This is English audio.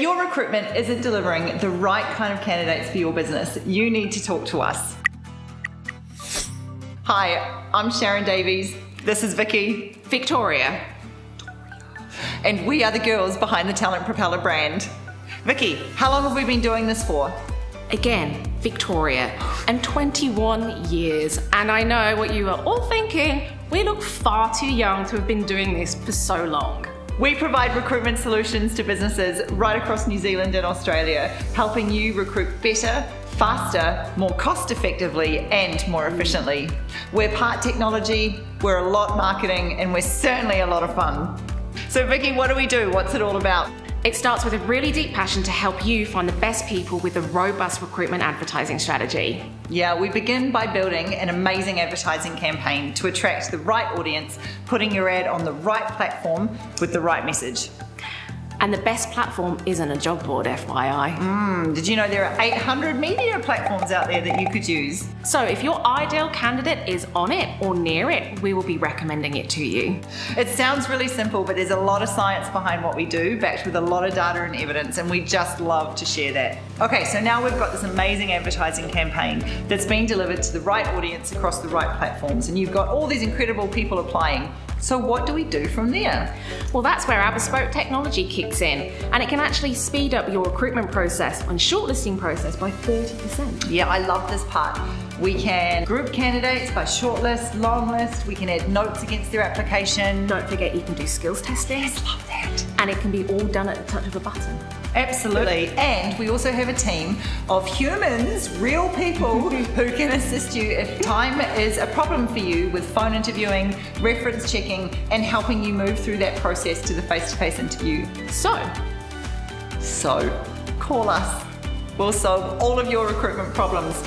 Your recruitment isn't delivering the right kind of candidates for your business, you need to talk to us. Hi, I'm Sharon Davies. This is Vicky. Victoria. And we are the girls behind the Talent Propeller brand. Vicky, how long have we been doing this for? Again, Victoria. And 21 years. And I know what you are all thinking. We look far too young to have been doing this for so long. We provide recruitment solutions to businesses right across New Zealand and Australia, helping you recruit better, faster, more cost effectively, and more efficiently. We're part technology, we're a lot marketing, and we're certainly a lot of fun. So, Vicky, what do we do? What's it all about? It starts with a really deep passion to help you find the best people with a robust recruitment advertising strategy. Yeah, we begin by building an amazing advertising campaign to attract the right audience, putting your ad on the right platform with the right message. And the best platform isn't a job board, FYI. Mm, did you know there are 800 media platforms out there that you could use? So if your ideal candidate is on it or near it, we will be recommending it to you. It sounds really simple, but there's a lot of science behind what we do, backed with a lot of data and evidence, and we just love to share that. Okay, so now we've got this amazing advertising campaign that's been delivered to the right audience across the right platforms, and you've got all these incredible people applying. So what do we do from there? Well, that's where our bespoke technology kicks in, and it can actually speed up your recruitment process and shortlisting process by 30%. Yeah, I love this part. We can group candidates by shortlist, longlist. We can add notes against their application. Don't forget you can do skills testing. Yes, love that. And it can be all done at the touch of a button. Absolutely. And we also have a team of humans, real people, who can assist you if time is a problem for you with phone interviewing, reference checking, and helping you move through that process to the face to face interview. So, So, call us. We'll solve all of your recruitment problems.